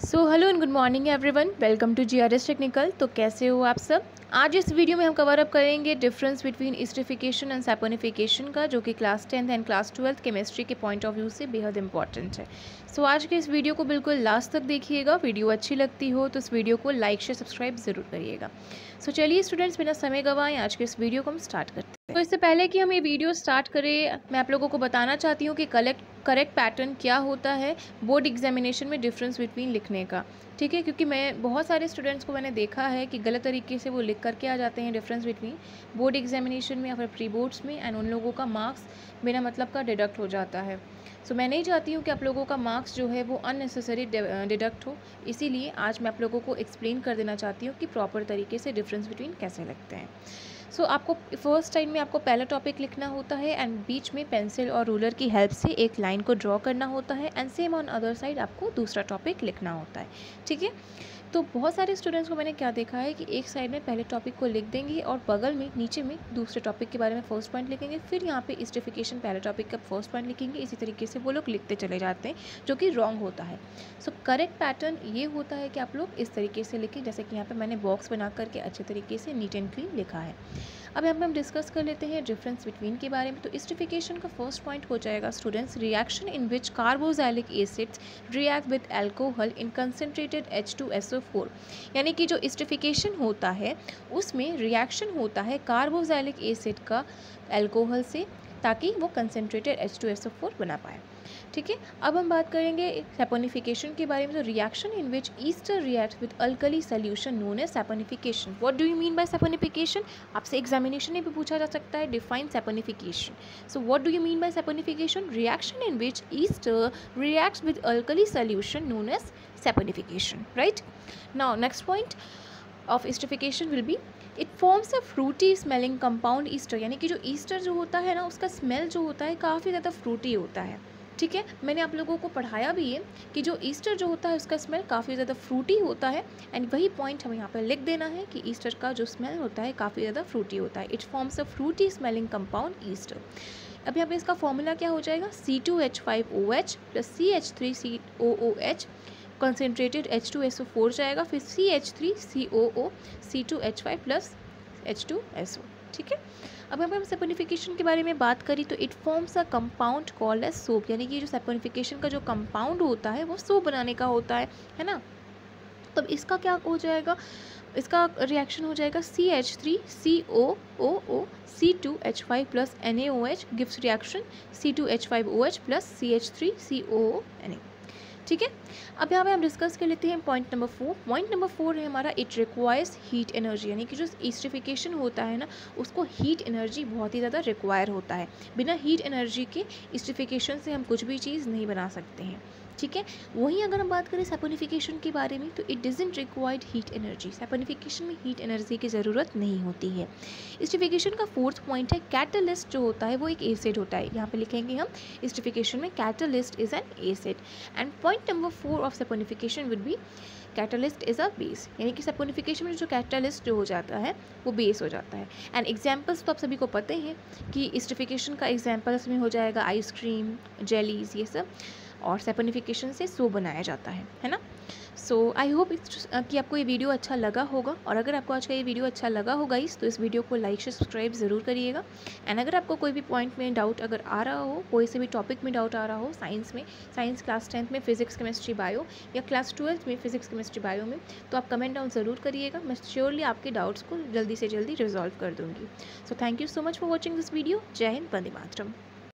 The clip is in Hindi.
So hello and good morning everyone welcome to GRS technical तो कैसे हो आप सब? आज इस वीडियो में हम कवर अप करेंगे difference between esterification and saponification का जो कि class tenth and class twelfth chemistry के पॉइंट ऑफ़ व्यू से बेहद इंपॉर्टेंट है। सो so, आज के इस वीडियो को बिल्कुल लास्ट तक देखिएगा। वीडियो अच्छी लगती हो तो इस वीडियो को लाइक शेयर सब्सक्राइब ज़रूर करिएगा। सो so, चलिए स्टूडेंट्स बिना समय गवाएँ आज के इस वीडियो को हम स्टार्ट करते हैं। तो इससे पहले कि हम ये वीडियो स्टार्ट करें मैं आप लोगों को बताना चाहती हूँ कि कलेक्ट करेक्ट पैटर्न क्या होता है बोर्ड एग्जामिनेशन में डिफरेंस बिटवीन लिखने का। ठीक है? क्योंकि मैं बहुत सारे स्टूडेंट्स को मैंने देखा है कि गलत तरीके से वो लिख करके आ जाते हैं डिफरेंस बिटवीन बोर्ड एग्जामिनेशन में या फिर प्री बोर्ड्स में एंड उन लोगों का मार्क्स बिना मतलब का डिडक्ट हो जाता है। सो so, मैं नहीं चाहती हूँ कि आप लोगों का मार्क्स जो है वो अननेसेसरी डिडक्ट हो। इसीलिए आज मैं आप लोगों को एक्सप्लेन कर देना चाहती हूँ कि प्रॉपर तरीके से डिफरेंस बिटवीन कैसे लगते हैं। सो so, आपको फ़र्स्ट टाइम में आपको पहला टॉपिक लिखना होता है एंड बीच में पेंसिल और रूलर की हेल्प से एक लाइन को ड्रॉ करना होता है and same on other side आपको दूसरा टॉपिक लिखना होता है। ठीक है? तो बहुत सारे स्टूडेंट्स को मैंने क्या देखा है कि एक साइड में पहले टॉपिक को लिख देंगे और बगल में, नीचे में दूसरे टॉपिक के बारे में फ़र्स्ट पॉइंट लिखेंगे, फिर यहाँ पे स्टिफिकेशन पहले टॉपिक का फ़र्स्ट पॉइंट लिखेंगे। इसी तरीके से वो लोग लिखते चले जाते हैं, जो कि रॉन्ग होता है। सो करेक्ट पैटर्न ये होता है कि आप लोग इस तरीके से लिखें, जैसे कि यहाँ पर मैंने बॉक्स बना करके अच्छे तरीके से नीट एंड क्लीन लिखा है। अब यहाँ पर हम डिस्कस कर लेते हैं डिफरेंस बिटवीन के बारे में। तो इस्टिफिकेशन का फ़र्स्ट पॉइंट हो जाएगा students reaction in which carboxylic acids react with alcohol in concentrated H two S O four यानी कि जो इस्टिफिकेशन होता है, उसमें रिएक्शन होता है कार्बोजैलिक एसिड का एल्कोहल से। ताकि वो concentrated H two S O four बना पाए। ठीक है? अब हम बात करेंगे सेपोनिफिकेशन के बारे में। तो reaction in which ester react with alkali solution known as saponification what do you mean by saponification आपसे एग्जामिनेशन में भी पूछा जा सकता है। Define saponification so what do you mean by saponification reaction in which ester reacts with alkali solution known as saponification right now next point of esterification will be it forms a fruity smelling compound ester यानी कि जो ईस्टर जो होता है ना, उसका स्मेल जो होता है, काफ़ी ज़्यादा फ्रूटी होता है। ठीक है? मैंने आप लोगों को पढ़ाया भी है कि जो ईस्टर जो होता है, उसका स्मेल काफ़ी ज़्यादा फ्रूटी होता है। एंड वही पॉइंट हमें यहाँ पर लिख देना है कि ईस्टर का जो स्मेल होता है, काफ़ी ज़्यादा फ्रूटी होता है। It forms a fruity smelling compound ester अब यहाँ पे इसका फॉर्मूला क्या हो जाएगा? C two H five O H plus C H three C O O H concentrated H two S O four जाएगा, फिर C H three C O O C two H five plus H two S O ठीक है? अब अगर हम सेपोनिफिकेशन के बारे में बात करी तो it forms a compound call as soap यानी कि जो सेपोनिफिकेशन का जो कंपाउंड होता है, वो सोप बनाने का होता है है ना? तब इसका क्या हो जाएगा? इसका रिएक्शन हो जाएगा C H three C O O O C two H five plus N A O H gives reaction C two H five O H plus C H three C O N A ठीक है? अब यहाँ पे हम डिस्कस कर लेते हैं point number four point number four है हमारा इट रिक्वायर्स हीट एनर्जी यानी कि जो ईस्टिफिकेशन होता है ना, उसको हीट एनर्जी बहुत ही ज़्यादा रिक्वायर होता है. बिना हीट एनर्जी के ईस्टिफिकेशन से हम कुछ भी चीज़ नहीं बना सकते हैं. ठीक है? वहीं अगर हम बात करें सेपोनिफिकेशन के बारे में तो it doesn't required heat energy saponification में हीट एनर्जी की ज़रूरत नहीं होती है। स्टिफिकेशन का फोर्थ पॉइंट है कैटलिस्ट जो होता है, वो एक एसिड होता है। यहाँ पे लिखेंगे हम स्टिफिकेशन में catalyst is an acid and point number four of saponification would be catalyst is a base यानी कि सेपोनिफिकेशन में जो कैटलिस्ट जो हो जाता है, वो बेस हो जाता है। एंड एग्जाम्पल्स तो आप सभी को पता ही है कि स्टिफिकेशन का एग्जाम्पल्स में हो जाएगा आइसक्रीम जेलीज ये सब। और सेपनिफिकेशन से सो बनाया जाता है है ना? सो आई होप कि आपको ये वीडियो अच्छा लगा होगा और अगर आपको आज का ये वीडियो अच्छा लगा होगा इस तो इस वीडियो को लाइक सब्सक्राइब ज़रूर करिएगा। एंड अगर आपको कोई भी पॉइंट में डाउट अगर आ रहा हो, कोई से भी टॉपिक में डाउट आ रहा हो साइंस में साइंस क्लास टेंथ में फिजिक्स केमिस्ट्री बायो या क्लास ट्वेल्थ में फिजिक्स केमिस्ट्री बायो में तो आप कमेंट डाउन ज़रूर करिएगा। मैं श्योरली आपके डाउट्स को जल्दी से जल्दी रिजॉल्व कर दूँगी। So thank you so much for watching this video जय हिंद बंदे मातरम।